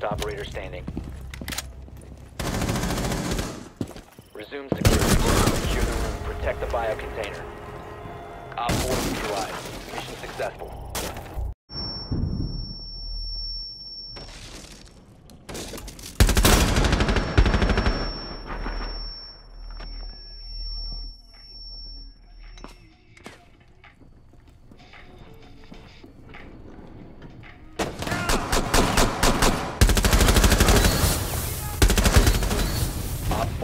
last operator standing. Resume security. Secure the room. Protect the bio container. Op 4 neutralized. Mission successful.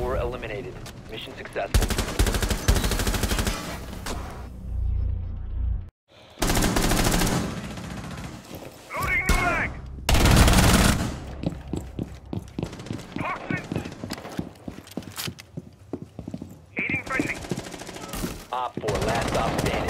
Op 4 eliminated. Mission successful. Loading new mag! Toxins! Aiding friendly. Op 4 last stop standing.